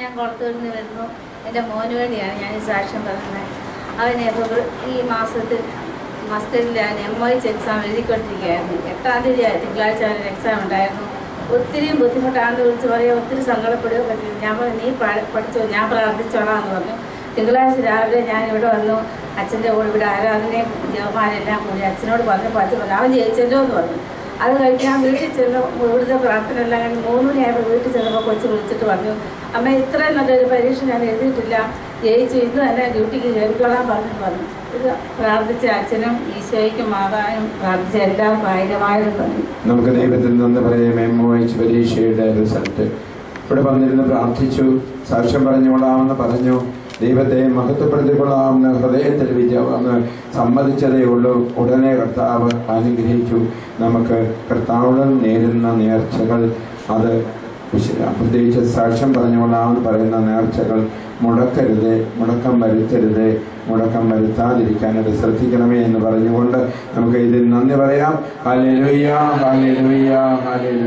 ഞാൻ പുറത്തുനിന്ന് നിന്ന് വരുന്നു. എന്റെ മോന് വേണ്ടിയാണ് ഞാൻ ഈ സാക്ഷ്യം പറയുന്നത്. അവൻ ഈ മാസത്തിൽ മസ്റ്ററിലാണ് എം ഒ എക്സാം എഴുതിക്കൊണ്ടിരിക്കുകയായിരുന്നു. എട്ടാം തീയതി തിങ്കളാഴ്ച അവന്റെ എക്സാം ഉണ്ടായിരുന്നു. ഒത്തിരി ബുദ്ധിമുട്ടാണെന്ന് വിളിച്ച് പറയുക ഒത്തിരി സങ്കടപ്പെടുകയോ പറ്റില്ല ഞാൻ പറഞ്ഞു നീ പഠിച്ചോ ഞാൻ പ്രാർത്ഥിച്ചോളാം എന്ന് പറഞ്ഞു. തിങ്കളാഴ്ച രാവിലെ ഞാൻ ഇവിടെ വന്നു. അച്ഛന്റെ കൂടെ ഇവിടെ ആരാധനയും ജവമാരെല്ലാം കൂടി അച്ഛനോട് പറഞ്ഞപ്പോൾ അച്ഛൻ പറഞ്ഞു അവൻ ജയിച്ചല്ലോ എന്ന് പറഞ്ഞു. അത് കഴിഞ്ഞ് ഞാൻ വീട്ടിൽ ചെന്ന് ഇവിടുത്തെ പ്രാർത്ഥന എല്ലാം ഞാൻ മൂന്ന് മണിയായപ്പോൾ വീട്ടിൽ ചെന്നപ്പോൾ കൊച്ചു വിളിച്ചിട്ട് പറഞ്ഞു അമ്മ ഇത്രയും നല്ലൊരു പരീക്ഷ ഞാൻ എഴുതിയിട്ടില്ല. ജയിച്ചു ഇന്ന് തന്നെ ഡ്യൂട്ടിക്ക് കയറിക്കോളാൻ പറഞ്ഞു പറഞ്ഞു. ഇത് പ്രാർത്ഥിച്ച അച്ഛനും ഈശോയ്ക്കും മാതാവിനും പ്രാർത്ഥിച്ച എല്ലാവർക്കും ആയിരമായിരം നമുക്ക് ദൈവത്തിൽ നിന്ന് പറയാം എം ഒ പരീക്ഷയുടെ റിസൾട്ട്. ഇവിടെ വന്നിരുന്ന് പ്രാർത്ഥിച്ചു സാക്ഷ്യം പറഞ്ഞുകൊള്ളാമെന്ന് പറഞ്ഞു. ദൈവത്തെ മഹത്വപ്പെടുത്തിക്കൊള്ളാമെന്ന് ഹൃദയത്തിൽ വിജയമെന്ന് സമ്മതിച്ചതേ ഉള്ളൂ. ഉടനെ കർത്താവ് അനുഗ്രഹിച്ചു. നമുക്ക് കർത്താവിൽ നേരുന്ന നേർച്ചകൾ അത് പ്രത്യേകിച്ച് സാക്ഷ്യം പറഞ്ഞുകൊള്ളാമെന്ന് പറയുന്ന നേർച്ചകൾ. മുടക്കരുത് മുടക്കം വരുത്തരുത് മുടക്കം വരുത്താതിരിക്കാനായിട്ട് ശ്രദ്ധിക്കണമേ എന്ന് പറഞ്ഞുകൊണ്ട് നമുക്ക് ഇതിൽ നന്ദി പറയാം.